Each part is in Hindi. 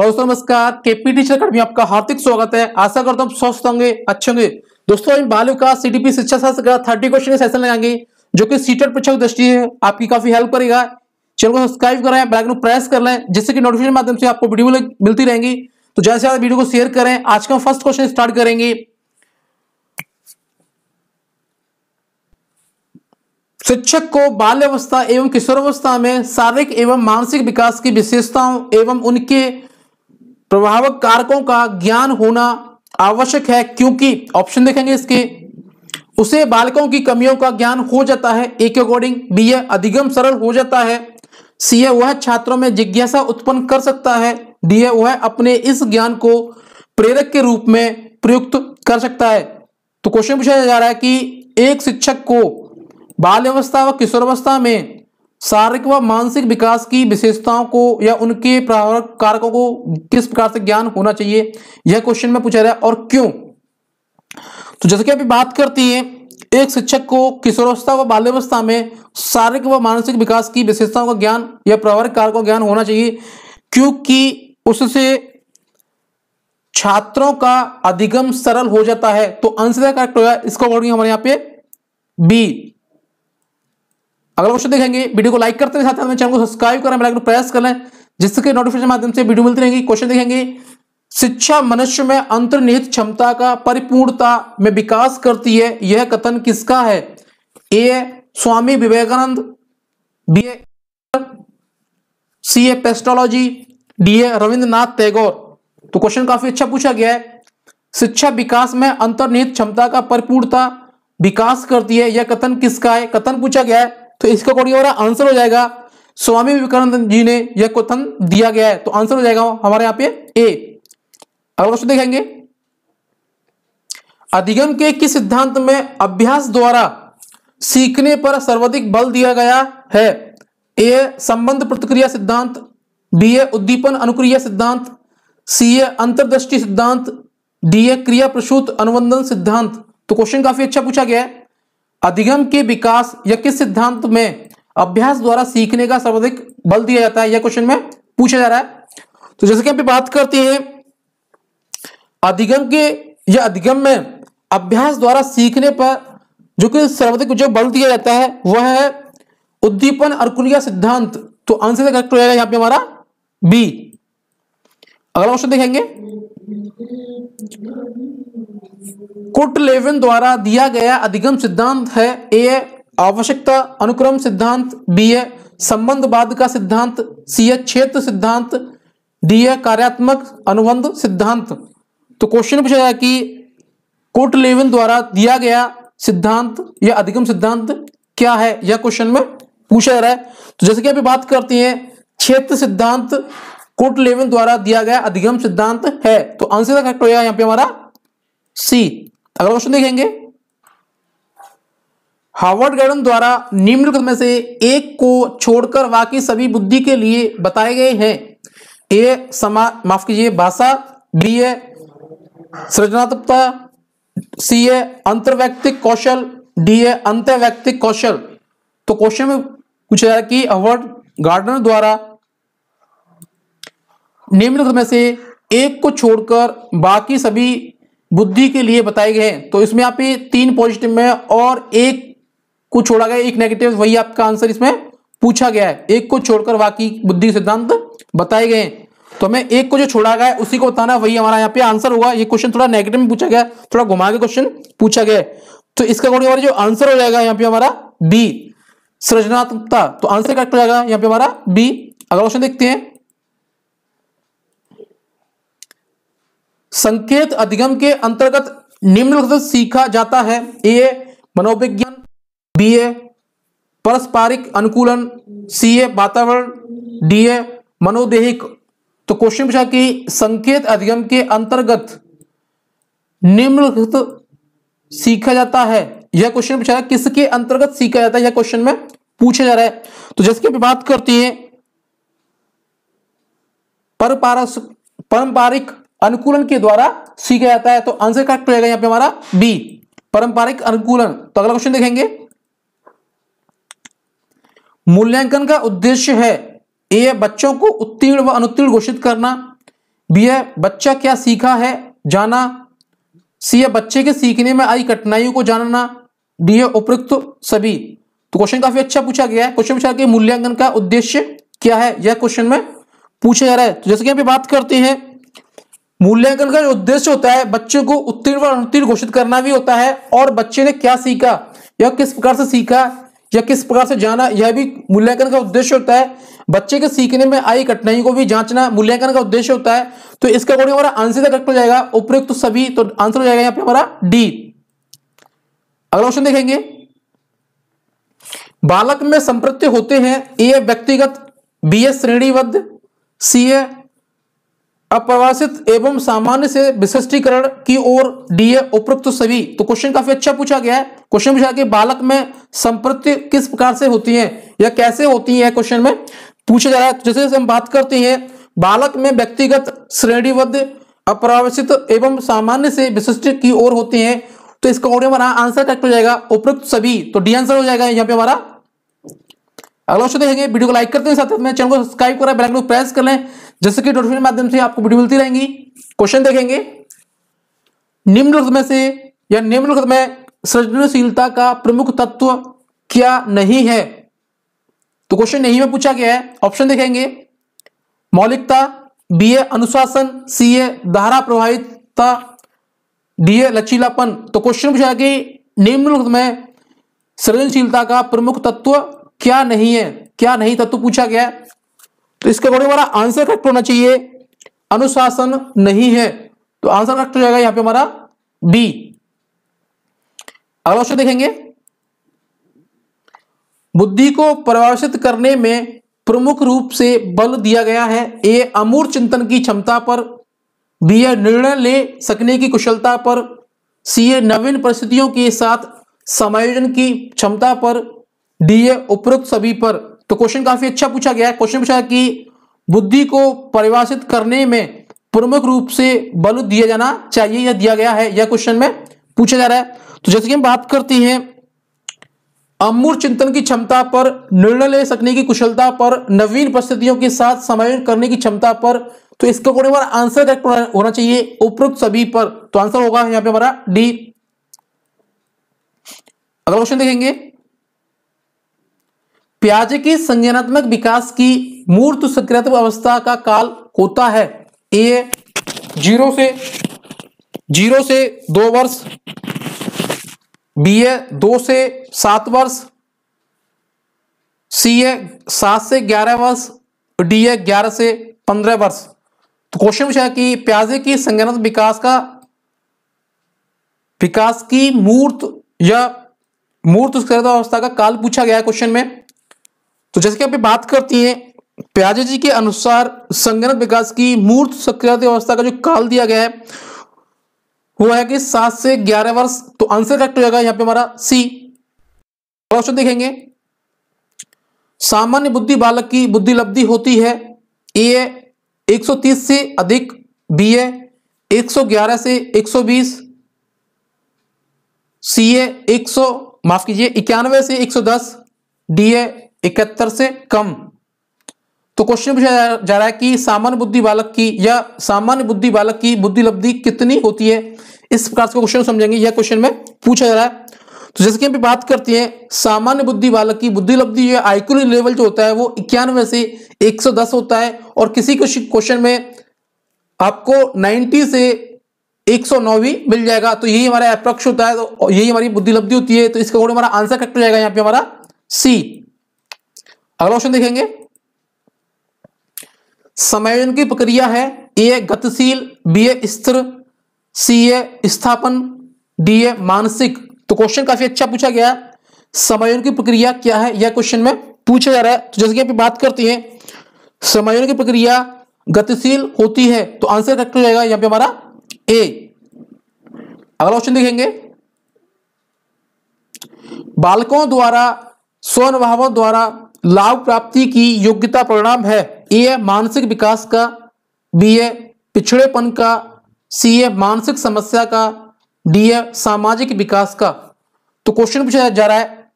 दोस्तों नमस्कार केपी टीचर अकेडमी आपका हार्दिक स्वागत है। आशा करता हूँ स्वस्थ होंगे, अच्छे होंगे। दोस्तों, इन बाल विकास सीटीपी शिक्षा शास्त्र का थर्टी क्वेश्चन सेशन लगाएँगे, जो कि सीटेट परीक्षा की दृष्टि है, आपकी काफ़ी हेल्प करेगा। चैनल को सब्सक्राइब करें बेल आइकन प्रेस कर लें, जिससे कि नोटिफिकेशन माध्यम से आपको वीडियो मिलती रहेंगी। तो ज़्यादा से ज़्यादा वीडियो को शेयर करें। आज का फ़र्स्ट क्वेश्चन स्टार्ट करेंगे। शिक्षक को बाल्यावस्था एवं किशोरावस्था में शारीरिक एवं मानसिक विकास की विशेषताओं एवं उनके प्रभावक कारकों का ज्ञान होना आवश्यक है, क्योंकि ऑप्शन देखेंगे इसके। उसे बालकों की कमियों का ज्ञान हो जाता है ए के अकॉर्डिंग बी ए अधिगम सरल हो जाता है सी ए वह छात्रों में जिज्ञासा उत्पन्न कर सकता है डी ए वह अपने इस ज्ञान को प्रेरक के रूप में प्रयुक्त कर सकता है। तो क्वेश्चन पूछा जा रहा है कि एक शिक्षक को बाल्यावस्था व किशोरावस्था में शारीरिक व मानसिक विकास की विशेषताओं को या उनके प्रभावक कारकों को किस प्रकार से ज्ञान होना चाहिए? यह क्वेश्चन में पूछा है, और क्यों? तो जैसे कि अभी बात करती है, एक शिक्षक को किशोरावस्था व बाल्यावस्था में शारीरिक व मानसिक विकास की विशेषताओं का ज्ञान या प्रभावक कारकों का ज्ञान होना चाहिए, क्योंकि उससे छात्रों का अधिगम सरल हो जाता है। तो आंसर करेक्ट होगा इसका वर्डिंग हमारे यहाँ पे बी अगला क्वेश्चन देखेंगे। वीडियो को लाइक करते हैं साथ में चैनल को सब्सक्राइब करें बेल प्रेस कर लें, जिससे नोटिफिकेशन माध्यम से वीडियो मिलती रहेगी। क्वेश्चन देखेंगे। शिक्षा मनुष्य में अंतर्निहित क्षमता का परिपूर्णता में विकास करती है, यह कथन किसका है? A Swami Vivekananda B A C A Pestalozzi D A Rabindranath Tagore. तो क्वेश्चन काफ़ी अच्छा पूछा गया है। शिक्षा विकास में अंतर्निहित क्षमता का परिपूर्णता विकास करती है, यह कथन किसका है? कथन पूछा गया है। तो इसका अकॉर्डिंग हमारा आंसर हो जाएगा। स्वामी विवेकानंद जी ने यह कथन दिया गया है तो आंसर हो जाएगा हमारे यहाँ पे ए अगला क्वेश्चन देखेंगे। अधिगम के किस सिद्धांत में अभ्यास द्वारा सीखने पर सर्वाधिक बल दिया गया है? ए संबंध प्रतिक्रिया सिद्धांत। बी ए उद्दीपन अनुक्रिया सिद्धांत। सी ए अंतर्दृष्टि सिद्धांत। डी ए क्रिया प्रसूत अनुबंधन सिद्धांत। तो क्वेश्चन काफ़ी अच्छा पूछा गया है। अधिगम के विकास या किस सिद्धांत में अभ्यास द्वारा सीखने का सर्वाधिक बल दिया जाता है? यह क्वेश्चन में पूछा जा रहा है। तो जैसे कि हम बात करते हैं, अधिगम के या अधिगम में अभ्यास द्वारा सीखने पर जो कि सर्वाधिक जो बल दिया जाता है, वह है उद्दीपन अर्कुलिया सिद्धांत। तो आंसर करेक्ट हो जाएगा यहाँ पे हमारा बी अगला क्वेश्चन देखेंगे। कुट लेविन द्वारा दिया गया अधिगम सिद्धांत है, ए आवश्यकता, अनुक्रम सिद्धांत, बी ए संबंधवाद का सिद्धांत, सी ए क्षेत्र सिद्धांत, डी ए कार्यात्मक अनुबंध सिद्धांत। तो क्वेश्चन पूछा गया कि कोट लेविन द्वारा दिया गया सिद्धांत या अधिगम सिद्धांत क्या है? यह क्वेश्चन में पूछा जा रहा है। तो जैसे कि अभी बात करते हैं, क्षेत्र सिद्धांत कोट लेविन द्वारा दिया गया अधिगम सिद्धांत है। तो आंसर करेक्ट होगा यहाँ पे हमारा सी अगला क्वेश्चन देखेंगे। हार्वर्ड गार्डन द्वारा निम्नलिखित में से एक को छोड़कर बाकी सभी बुद्धि के लिए बताए गए हैं। ए, समा, माफ़ कीजिए, भाषा। बी, ए, सृजनात्मकता। सी, ए अंतर्वैक्तिक कौशल। डी, ए अंतर्वैक्तिक कौशल। तो क्वेश्चन में पूछा है कि हार्वर्ड गार्डन द्वारा निम्नलिखित में से एक को छोड़कर बाकी सभी बुद्धि के लिए बताए गए हैं। तो इसमें आप तीन पॉजिटिव में और एक को छोड़ा गया, एक नेगेटिव वही आपका आंसर इसमें पूछा गया है। एक को छोड़कर बाकी बुद्धि सिद्धांत बताए गए तो हमें एक को जो छोड़ा गया है, उसी को बताना, वही हमारा यहाँ पे आंसर होगा। ये क्वेश्चन थोड़ा नेगेटिव में पूछा गया, थोड़ा घुमा के क्वेश्चन पूछा गया तो इसका अकॉर्डिंग जो आंसर हो जाएगा, यहाँ पे हमारा बी सृजनात्मकता। तो आंसर करेक्ट हो जाएगा, यहाँ पे हमारा बी अगला क्वेश्चन देखते हैं। संकेत अधिगम के अंतर्गत निम्नलिखित सीखा जाता है। ए, मनोविज्ञान। बी ए पारस्परिक अनुकूलन। सी ए वातावरण। डी ए मनोदेहिक। तो क्वेश्चन पूछा कि संकेत अधिगम के अंतर्गत निम्नलिखित सीखा जाता है। यह क्वेश्चन पूछा है, किसके अंतर्गत सीखा जाता है? यह क्वेश्चन में पूछा जा रहा है। तो जैसे कि बात करती है पारंपरिक अनुकूलन के द्वारा सीखा जाता है। तो आंसर करेक्ट रहेगा यहाँ पे हमारा बी पारंपरिक अनुकूलन। तो अगला क्वेश्चन देखेंगे। मूल्यांकन का उद्देश्य है ए बच्चों को उत्तीर्ण व अनुत्तीर्ण घोषित करना। बी है बच्चा क्या सीखा है जाना। सी है बच्चे के सीखने में आई कठिनाइयों को जानना। डी है उपयुक्त सभी। तो क्वेश्चन काफ़ी अच्छा पूछा गया है। क्वेश्चन पूछा कि मूल्यांकन का उद्देश्य क्या है? यह क्वेश्चन में पूछा जा रहा है। तो जैसे कि हम बात करते हैं मूल्यांकन का उद्देश्य होता है बच्चों को उत्तीर्ण व अनुत्तीर्ण घोषित करना भी होता है, और बच्चे ने क्या सीखा, या किस प्रकार से सीखा, या किस प्रकार से जाना, यह भी मूल्यांकन का उद्देश्य होता है। बच्चे के सीखने में आई कठिनाई को भी जांचना मूल्यांकन का उद्देश्य होता है। तो इसका अकॉर्डिंग हमारा आंसर करेक्ट हो जाएगा उपयुक्त तो सभी तो आंसर हो जाएगा यहाँ पे हमारा डी अगला क्वेश्चन देखेंगे। बालक में संप्रत्य होते हैं ए व्यक्तिगत बी ए श्रेणीबद्ध सी ए अप्रवासित एवं सामान्य से विशिष्टीकरण की ओर डीए उपयुक्त सभी। तो क्वेश्चन काफ़ी अच्छा पूछा गया है। क्वेश्चन पूछा कि बालक में संप्रत्य किस प्रकार से होती है या कैसे होती है क्वेश्चन में? पूछा जा रहा है, जैसे हम बात करते हैं, बालक में व्यक्तिगत, श्रेणीबद्ध अप्रवासित एवं सामान्य से विशिष्ट की ओर होते हैं तो इसका हमारा आंसर करेक्ट हो जाएगा उपयुक्त सभी। तो डी आंसर हो जाएगा, यहाँ पे हमारा अगला क्वेश्चन देखेंगे, वीडियो को लाइक करते हैं, साथ में चैनल को सब्सक्राइब करें बेल को प्रेस कर लें जैसे कि नोटिफिकेशन माध्यम से आपको वीडियो मिलती रहेंगी। क्वेश्चन देखेंगे निम्नलिखित में से या निम्नलिखित में सृजनशीलता का प्रमुख तत्व क्या नहीं है? तो क्वेश्चन नहीं में पूछा गया है। ऑप्शन देखेंगे, मौलिकता बी ए अनुशासन सी ए धारा प्रभावितता डी ए लचीलापन। तो क्वेश्चन पूछा कि निम्नलिखित में सृजनशीलता का प्रमुख तत्व क्या नहीं है? क्या नहीं? तत्व पूछा गया है। तो इसके अकॉर्डिंग हमारा आंसर करेक्ट होना चाहिए। अनुशासन नहीं है। तो आंसर करेक्ट हो जाएगा यहाँ पे हमारा बी अगला क्वेश्चन देखेंगे। बुद्धि को परिभाषित करने में प्रमुख रूप से बल दिया गया है। ए अमूर चिंतन की क्षमता पर। बी ए निर्णय ले सकने की कुशलता पर। सी ए नवीन परिस्थितियों के साथ समायोजन की क्षमता पर। डी ए उपरोक्त सभी पर। तो क्वेश्चन काफ़ी अच्छा पूछा गया है। क्वेश्चन पूछा कि बुद्धि को परिभाषित करने में प्रमुख रूप से बल दिया जाना चाहिए या दिया गया है? यह क्वेश्चन में पूछा जा रहा है। तो जैसे कि हम बात करते हैं अमूर चिंतन की क्षमता पर, निर्णय ले सकने की कुशलता पर, नवीन परिस्थितियों के साथ समायोजन करने की क्षमता पर तो इसका कोई बार आंसर करेक्ट होना चाहिए। उपयुक्त सभी पर। तो आंसर होगा यहाँ पे हमारा डी अगला क्वेश्चन देखेंगे। प्याज की संज्ञानात्मक विकास की मूर्त सक्रिय अवस्था का काल होता है। ए ज़ीरो से ज़ीरो से दो वर्ष बी ए दो से सात वर्ष सी ए सात से ग्यारह वर्ष डी ए ग्यारह से पंद्रह वर्ष। तो क्वेश्चन पूछा कि प्याजे की संज्ञानात्मक विकास का, विकास की मूर्त या मूर्त अवस्था का काल पूछा गया है क्वेश्चन में। तो जैसे कि आप बात करती हैं, प्याजे जी के अनुसार संगणक विकास की मूर्त सक्रिय अवस्था का जो काल दिया गया है, वो है कि सात से ग्यारह वर्ष तो आंसर करेक्ट हो जाएगा यहाँ पे हमारा सी ऑप्शन देखेंगे। सामान्य बुद्धि बालक की बुद्धि लब्धि होती है ए 130 से अधिक बी ए 111 से 120 सी ए 100 माफ़ कीजिए, इक्यानवे से 110 डी ए इकहत्तर से कम। तो क्वेश्चन पूछा जा रहा है कि सामान्य बुद्धि बालक की या सामान्य बुद्धि बालक की बुद्धि लब्धि कितनी होती है? इस प्रकार से क्वेश्चन समझेंगे। यह क्वेश्चन में पूछा जा रहा है। तो जैसे कि हम बात करते हैं, सामान्य बुद्धि बालक की बुद्धि लब्धि या आईक्यू लेवल जो होता है वो इक्यानवे से 110 होता है और किसी क्वेश्चन में आपको 90 से 109 भी मिल जाएगा। तो यही हमारा अप्रोक्ष होता है तो यही हमारी बुद्धि लब्धि होती है। तो इसका हमारा आंसर करेक्ट हो जाएगा यहाँ पे हमारा सी अगला क्वेश्चन देखेंगे। समायोजन की प्रक्रिया है ए गतिशील बी ए स्थिर सी ए स्थापन डी ए मानसिक। तो क्वेश्चन काफ़ी अच्छा पूछा गया। समायोजन की प्रक्रिया क्या है? यह क्वेश्चन में पूछा जा रहा है। तो जैसे कि आप बात करती हैं समायोजन की प्रक्रिया गतिशील होती है तो आंसर करेक्ट हो जाएगा। यहाँ पे हमारा ए अगला क्वेश्चन देखेंगे। बालकों द्वारा स्वनुभावों द्वारा लाभ प्राप्ति की योग्यता परिणाम है। ए मानसिक विकास का। बी ए पिछड़ेपन का। सी ए मानसिक समस्या का। डी ए सामाजिक विकास का। तो क्वेश्चन पूछा जा रहा है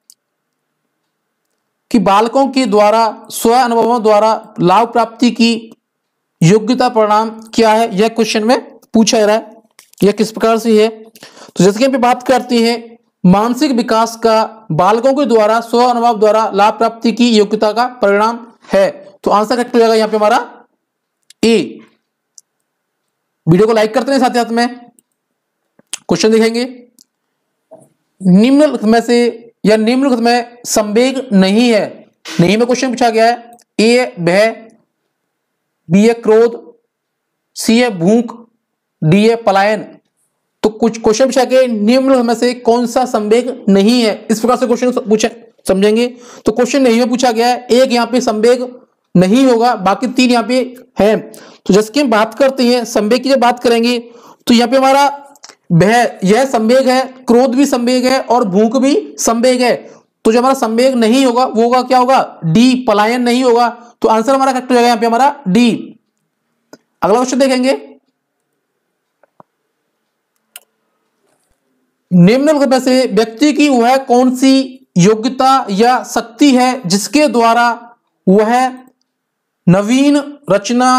कि बालकों के द्वारा, स्व अनुभवों द्वारा लाभ प्राप्ति की योग्यता परिणाम क्या है? यह क्वेश्चन में पूछा जा रहा है। यह किस प्रकार से है? तो जैसे कि हम बात करते हैं मानसिक विकास का बालकों के द्वारा, स्व अनुभव द्वारा लाभ प्राप्ति की योग्यता का परिणाम है। तो आंसर करेक्ट हो जाएगा यहाँ पे हमारा ए वीडियो को लाइक करते हैं साथ साथ में। क्वेश्चन देखेंगे। निम्नलिखित में से या निम्नलिखित में संवेग नहीं है। नहीं में क्वेश्चन पूछा गया है। ए भय बी ए क्रोध सी ए भूख डी ए पलायन। तो कुछ क्वेश्चन पूछा गया, निम्न में से कौन सा संवेग नहीं है? इस प्रकार से क्वेश्चन पूछे, समझेंगे? तो क्वेश्चन नहीं में पूछा गया है, एक यहाँ पे संवेग नहीं होगा, बाकी तीन यहाँ पे है। तो जैसे कि हम बात करते हैं, संवेग की जब बात करेंगे तो यहाँ पे हमारा भय यह संवेग है, क्रोध भी संवेग है और भूख भी संवेग है। तो जो हमारा संवेग नहीं होगा, वो होगा क्या होगा? डी पलायन नहीं होगा। तो आंसर हमारा करेक्ट हो जाएगा, यहाँ पे हमारा डी अगला क्वेश्चन देखेंगे। निम्नलिखित में से व्यक्ति की वह कौन सी योग्यता या शक्ति है जिसके द्वारा वह नवीन रचना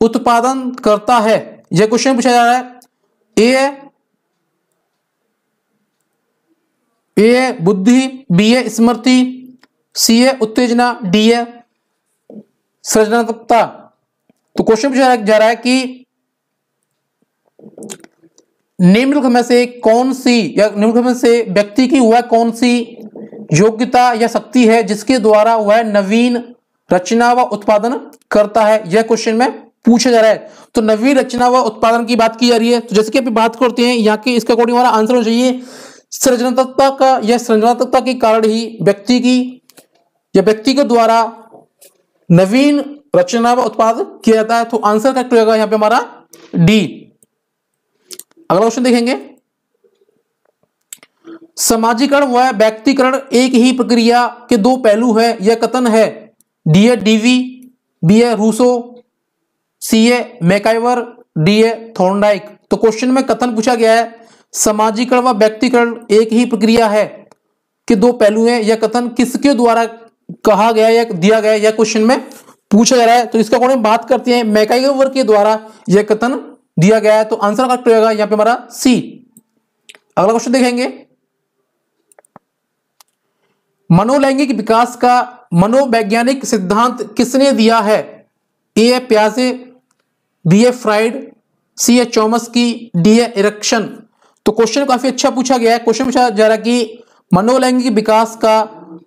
उत्पादन करता है? यह क्वेश्चन पूछा जा रहा है। ए ए बुद्धि। B A Smriti. C A उत्तेजना। डी ए सृजनात्मकता। तो क्वेश्चन पूछा जा रहा है कि निम्नलिखित में से कौन सी या निम्नलिखित में से व्यक्ति की वह कौन सी योग्यता या शक्ति है जिसके द्वारा वह नवीन रचना व उत्पादन करता है? यह क्वेश्चन में पूछा जा रहा है। तो नवीन रचना व उत्पादन की बात की जा रही है। तो जैसे कि अभी बात करते हैं, यहाँ के इसका अकॉर्डिंग हमारा आंसर होना चाहिए। सृजनात्मकता का या सृजनात्मकता के कारण ही व्यक्ति की या व्यक्ति के द्वारा नवीन रचना व उत्पादन किया जाता है। तो आंसर करेक्ट होगा यहाँ पे हमारा डी अगला क्वेश्चन देखेंगे। समाजीकरण व व्यक्तिकरण एक ही प्रक्रिया के दो पहलू है, यह कथन है। D A Dewey B A Rousseau C A MacIver D A Thorndike तो क्वेश्चन में कथन पूछा गया है, समाजीकरण व व्यक्तिकरण एक ही प्रक्रिया है कि दो पहलू हैं, यह कथन किसके द्वारा कहा गया या दिया गया यह क्वेश्चन में पूछा जा रहा है। तो इसका अकॉर्डिंग बात करते हैं मैकाइवर के द्वारा यह कथन दिया गया है तो आंसर करेक्ट रहेगा यहाँ पे हमारा सी अगला क्वेश्चन देखेंगे। मनोलैंगिक विकास का मनोवैज्ञानिक सिद्धांत किसने दिया है? ए प्याजे B A fried C A चौमस की डी ए इरेक्शन। तो क्वेश्चन काफ़ी अच्छा पूछा गया है। क्वेश्चन पूछा जा रहा है कि मनोलैंगिक विकास का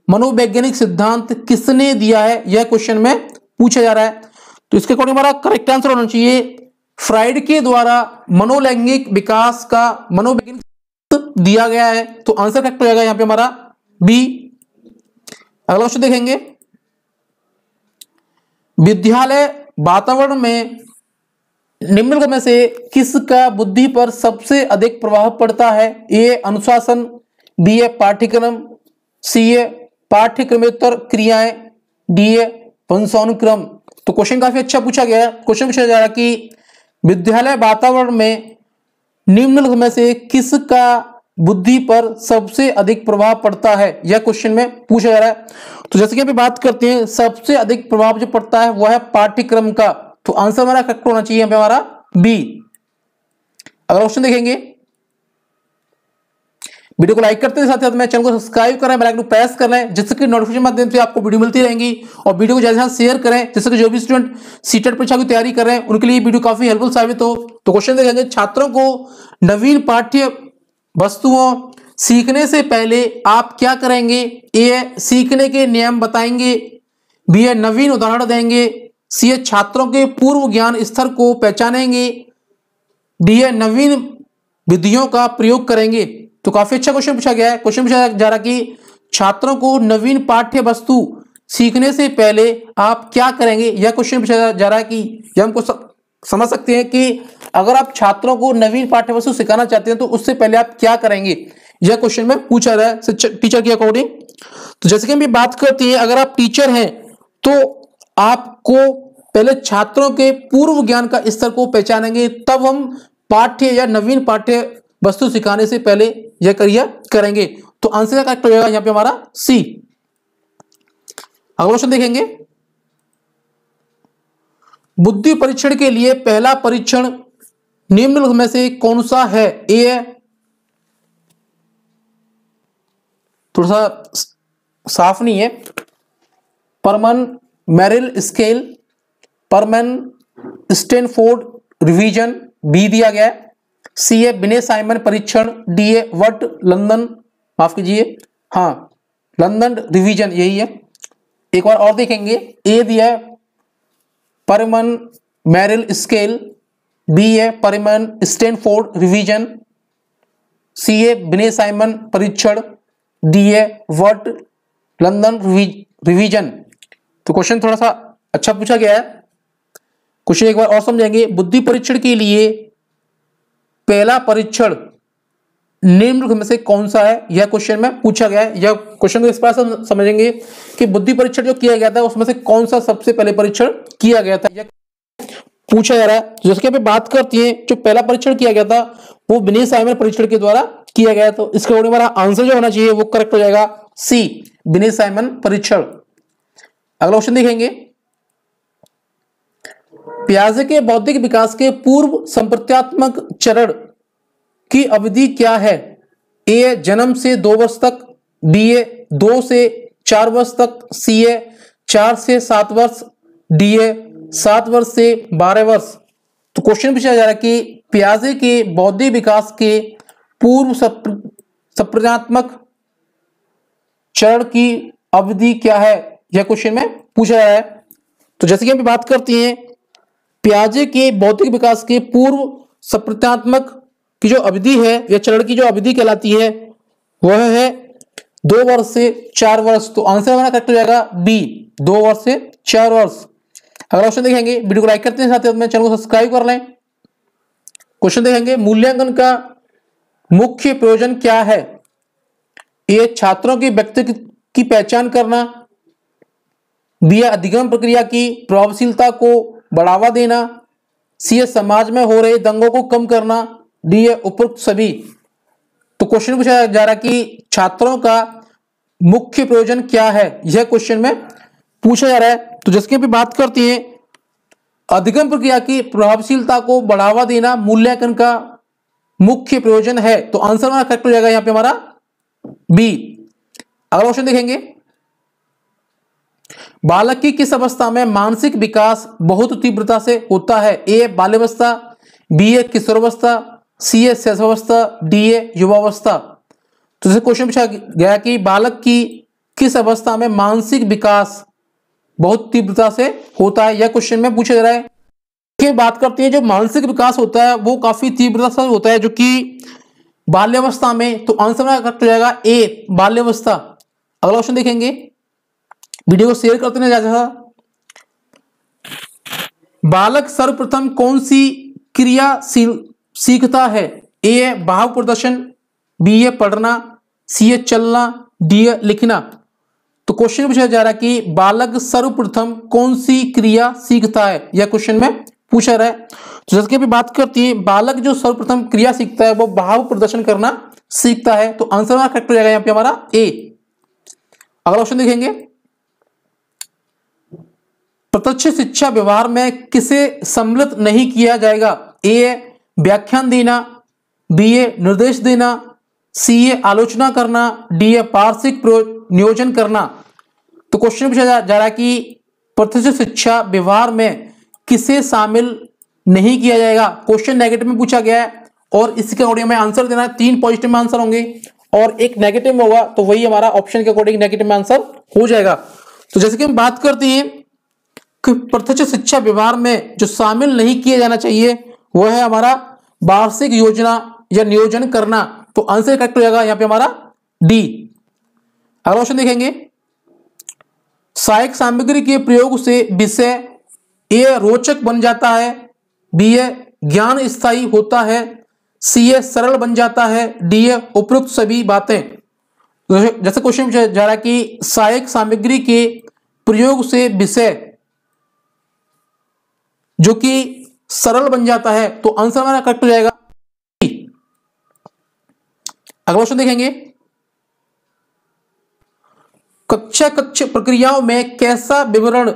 मनोवैज्ञानिक सिद्धांत किसने दिया है? यह क्वेश्चन में पूछा जा रहा है। तो इसके अकॉर्डिंग हमारा करेक्ट आंसर होना चाहिए। फ्राइड के द्वारा मनोलैंगिक विकास का मनोवैज्ञानिक दिया गया है तो आंसर करेक्ट हो जाएगा यहाँ पे हमारा बी अगला क्वेश्चन देखेंगे। विद्यालय वातावरण में निम्नलिखित में से किसका बुद्धि पर सबसे अधिक प्रभाव पड़ता है? ए अनुशासन बी ए पाठ्यक्रम सी ए पाठ्यक्रमेतर क्रियाएँ डी ए वंशानुक्रम। तो क्वेश्चन काफ़ी अच्छा पूछा गया है। क्वेश्चन पूछा जा रहा है कि विद्यालय वातावरण में निम्नलिखित में से किसका बुद्धि पर सबसे अधिक प्रभाव पड़ता है? यह क्वेश्चन में पूछा जा रहा है। तो जैसे कि अभी बात करते हैं, सबसे अधिक प्रभाव जो पड़ता है वह है पाठ्यक्रम का। तो आंसर हमारा करेक्ट होना चाहिए हमारा बी अगला क्वेश्चन देखेंगे। वीडियो को लाइक करते हैं साथ साथ में चैनल को सब्सक्राइब करें, बेल आइकन प्रेस कर जिससे कि नोटिफिकेशन माध्यम से आपको वीडियो मिलती रहेंगी। और वीडियो को ज़्यादा ज़्यादा शेयर करें, जिससे कि जो भी स्टूडेंट सीटेट परीक्षा की तैयारी कर रहे हैं, उनके लिए वीडियो काफ़ी हेल्पफुल साबित हो। तो क्वेश्चन देखेंगे छात्रों को नवीन पाठ्य वस्तुओं सीखने से पहले आप क्या करेंगे? ए सीखने के नियम बताएँगे। बी नवीन उदाहरण देंगे। सी छात्रों के पूर्व ज्ञान स्तर को पहचानेंगे। डी नवीन विधियों का प्रयोग करेंगे। तो काफ़ी अच्छा क्वेश्चन पूछा गया है। क्वेश्चन पूछा जा रहा कि छात्रों को नवीन पाठ्य वस्तु सीखने से पहले आप क्या करेंगे? यह क्वेश्चन पूछा जा रहा है कि यह हमको समझ सकते हैं कि अगर आप छात्रों को नवीन पाठ्य वस्तु सिखाना चाहते हैं तो उससे पहले आप क्या करेंगे? यह क्वेश्चन में पूछा रहा है। टीचर के अकॉर्डिंग। तो जैसे कि हम बात करते हैं, अगर आप टीचर हैं तो आपको पहले छात्रों के पूर्व ज्ञान का स्तर को पहचानेंगे, तब हम पाठ्य या नवीन पाठ्य वस्तु सिखाने से पहले यह क्रिया करेंगे। तो आंसर का करेक्ट हो जाएगा यहाँ पे हमारा? सी अगला क्वेश्चन देखेंगे। बुद्धि परीक्षण के लिए पहला परीक्षण निम्नलिखित में से कौन सा है? ए है। थोड़ा सा साफ़ नहीं है। Terman Merrill scale, Terman Stanford revision B दिया गया है। सी ए बिने साइमन परीक्षण, डी ए वट लंदन, माफ़ कीजिए हाँ लंदन रिवीजन, यही है। एक बार और देखेंगे। ए दिया है Terman Merrill scale, B A Terman Stanford revision, C A Binet Simon परीक्षण, डी ए वट लंदन रिवीजन। तो क्वेश्चन थोड़ा सा अच्छा पूछा गया है। क्वेश्चन एक बार और समझेंगे बुद्धि परीक्षण के लिए पहला परीक्षण निम्न में से कौन सा है? यह क्वेश्चन में पूछा गया है। यह क्वेश्चन को इस बार समझेंगे कि बुद्धि परीक्षण जो किया गया था, उसमें से कौन सा सबसे पहले परीक्षण किया गया था? यह पूछा जा रहा है। जिसके पे बात करती है, जो पहला परीक्षण किया गया था, वो विनय साइमन परीक्षण के द्वारा किया गया तो इसके हमारा आंसर जो होना चाहिए, वो करेक्ट हो जाएगा। सी विनय साइमन परीक्षण। अगला क्वेश्चन देखेंगे। प्याजे के बौद्धिक विकास के पूर्व संप्रत्यात्मक चरण की अवधि क्या है? ए, जन्म से दो वर्ष तक, बी, ए, दो से चार वर्ष तक, सी, ए, चार से सात वर्ष, डी, ए, सात वर्ष से बारह वर्ष। तो क्वेश्चन पूछा जा रहा है कि प्याजे के बौद्धिक विकास के पूर्व संप्रत्यात्मक चरण की अवधि क्या है? यह क्वेश्चन में पूछा जा रहा है। तो जैसे कि हम बात करते हैं प्याजे के भौतिक विकास के पूर्व सप्रत्यात्मक की जो अवधि है, या चरण की जो अवधि कहलाती है, वह है दो वर्ष से चार वर्ष। तो आंसर हमारा करेक्ट हो जाएगा बी दो वर्ष से चार वर्ष। अगला क्वेश्चन देखेंगे। वीडियो को लाइक करते हैं, साथ ही चैनल को सब्सक्राइब कर लें। क्वेश्चन देखेंगे, मूल्यांकन का मुख्य प्रयोजन क्या है? ये छात्रों की व्यक्ति की पहचान करना। बी, अधिगम प्रक्रिया की प्रभावशीलता को बढ़ावा देना सीए समाज में हो रहे दंगों को कम करना डी उपयुक्त सभी। तो क्वेश्चन पूछा जा रहा कि छात्रों का मुख्य प्रयोजन क्या है? यह क्वेश्चन में पूछा जा रहा है। तो जिसकी भी बात करती है, अधिगम प्रक्रिया की प्रभावशीलता को बढ़ावा देना मूल्यांकन का मुख्य प्रयोजन है। तो आंसर हमारा करेक्ट हो जाएगा यहाँ पे हमारा बी अगला क्वेश्चन देखेंगे। बालक की किस अवस्था में मानसिक विकास बहुत तीव्रता से होता है? ए, बाल्यावस्था, बी, ए, किशोरावस्था, सी, ए, शैशवावस्था, डी, ए, युवावस्था। तो जैसे क्वेश्चन पूछा गया कि बालक की किस अवस्था में मानसिक विकास बहुत तीव्रता से होता है? यह क्वेश्चन में पूछा जा रहा है। कि बात करते हैं, जो मानसिक विकास होता है, वो काफ़ी तीव्रता से होता है, जो कि बाल्यावस्था में तो आंसर में जाएगा? ए, बाल्यावस्था। अगला क्वेश्चन देखेंगे। वीडियो को शेयर करते ना जा बालक सर्वप्रथम कौन सी क्रिया सीखता है? ए भाव प्रदर्शन, बी ए पढ़ना, सी ए चलना, डी ए लिखना। तो क्वेश्चन पूछा जा रहा है कि बालक सर्वप्रथम कौन सी क्रिया सीखता है? यह क्वेश्चन में पूछा रहा है। तो जैसे भी बात करती है, बालक जो सर्वप्रथम क्रिया सीखता है, वो भाव प्रदर्शन करना सीखता है। तो आंसर करेक्ट हो जाएगा यहाँ पे हमारा ए अगला क्वेश्चन देखेंगे। प्रत्यक्ष शिक्षा व्यवहार में किसे सम्मिलित नहीं किया जाएगा? ए व्याख्यान देना बी ए निर्देश देना सी ए आलोचना करना डी ए पार्षिक नियोजन करना। तो क्वेश्चन पूछा जा, जा रहा है कि प्रत्यक्ष शिक्षा व्यवहार में किसे शामिल नहीं किया जाएगा? क्वेश्चन नेगेटिव में पूछा गया है और इसके अकॉर्डिंग हमें आंसर देना है। तीन पॉजिटिव में आंसर होंगे और एक नेगेटिव होगा तो वही हमारा ऑप्शन के अकॉर्डिंग नेगेटिव में आंसर हो जाएगा। तो जैसे कि हम बात करते हैं प्रत्यक्ष शिक्षा व्यवहार में जो शामिल नहीं किया जाना चाहिए वह है हमारा वार्षिक योजना या नियोजन करना। तो आंसर करेक्ट हो जाएगा यहाँ पे हमारा डी अगला क्वेश्चन देखेंगे। सहायक सामग्री के प्रयोग से विषय ए रोचक बन जाता है बी ए ज्ञान स्थायी होता है सी ए सरल बन जाता है डी ए उपयुक्त सभी बातें। जैसे क्वेश्चन जा रहा है कि सहायक सामग्री के प्रयोग से विषय जो कि सरल बन जाता है तो आंसर हमारा करेक्ट हो जाएगा। अगला क्वेश्चन देखेंगे। कक्षा कक्ष प्रक्रियाओं में कैसा विवरण,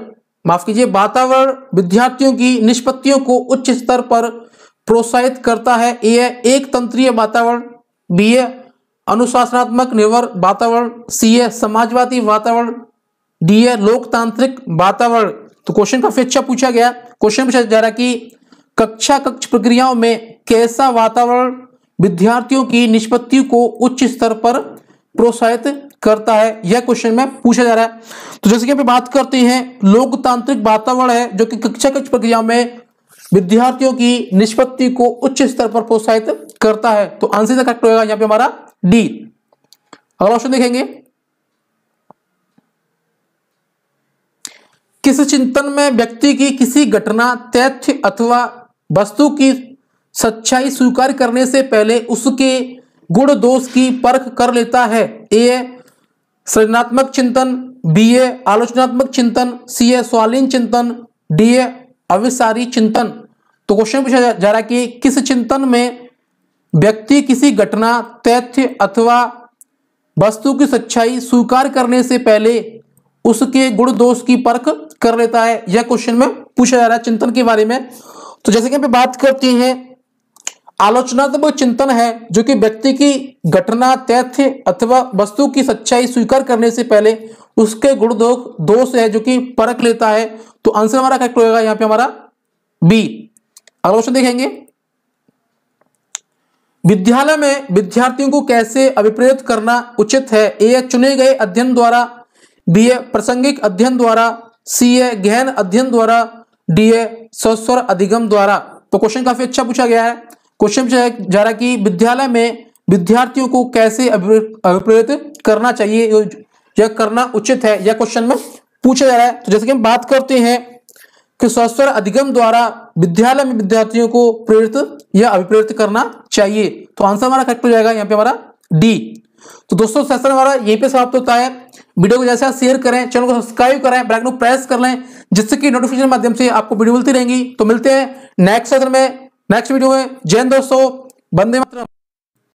माफ़ कीजिए, वातावरण विद्यार्थियों की निष्पत्तियों को उच्च स्तर पर प्रोत्साहित करता है? ए है एक तंत्रीय वातावरण, बी है अनुशासनात्मक निर्भर वातावरण, सी है समाजवादी वातावरण, डी है लोकतांत्रिक वातावरण। तो क्वेश्चन काफ़ी अच्छा पूछा गया। क्वेश्चन पूछा जा रहा है कि कक्षा कक्ष प्रक्रियाओं में कैसा वातावरण विद्यार्थियों की निष्पत्ति को उच्च स्तर पर प्रोत्साहित करता है? यह क्वेश्चन में पूछा जा रहा है। तो जैसे कि हम बात करते हैं, लोकतांत्रिक वातावरण है जो कि कक्षा कक्ष प्रक्रिया में विद्यार्थियों की निष्पत्ति को उच्च स्तर पर प्रोत्साहित करता है। तो आंसर करेक्ट होगा यहाँ पे हमारा डी अगला ऑप्शन देखेंगे। किस चिंतन में व्यक्ति की किसी घटना, तथ्य अथवा वस्तु की सच्चाई स्वीकार करने से पहले उसके गुण दोष की परख कर लेता है। ए. सृजनात्मक चिंतन, बी. ए. आलोचनात्मक चिंतन, सी. ए. स्वालीन चिंतन, डी. ए. अविसारी चिंतन। तो क्वेश्चन पूछा जा रहा है कि किस चिंतन में व्यक्ति किसी घटना, तथ्य अथवा वस्तु की सच्चाई स्वीकार करने से पहले उसके गुण दोष की परख कर लेता है। यह क्वेश्चन में पूछा जा रहा है चिंतन के बारे में। तो जैसे कि बात करते हैं, आलोचनात्मक चिंतन है, जो कि व्यक्ति की घटना, तथ्य अथवा वस्तु की सच्चाई स्वीकार करने से पहले उसके गुण दोष है, जो कि परख लेता है। तो आंसर हमारा करेक्ट होगा यहाँ पे हमारा बी अगला देखेंगे। विद्यालय में विद्यार्थियों को कैसे अभिप्रेत करना उचित है? ए चुने गए अध्ययन द्वारा बी ए प्रासंगिक अध्ययन द्वारा सी ए गहन अध्ययन द्वारा डी ए सस्वर अधिगम द्वारा। तो क्वेश्चन काफ़ी अच्छा पूछा गया है। क्वेश्चन पूछा जा रहा कि विद्यालय में विद्यार्थियों को कैसे अभिप्रेत करना चाहिए? यह करना उचित है। यह क्वेश्चन में पूछा जा रहा है। तो जैसे कि हम बात करते हैं कि सस्वर अधिगम द्वारा विद्यालय में विद्यार्थियों को प्रेरित या अभिप्रेरित करना चाहिए। तो आंसर हमारा करेक्ट हो जाएगा। यहाँ पे हमारा डी तो दोस्तों सेशन हमारा यहीं पे समाप्त होता है। वीडियो को जैसा शेयर करें चैनल को सब्सक्राइब करें ब्लैक को प्रेस कर लें, जिससे कि नोटिफिकेशन माध्यम से आपको वीडियो मिलती रहेंगी। तो मिलते हैं नेक्स्ट सत्र में नेक्स्ट वीडियो में। जैन दोस्तों बंदे मातरम।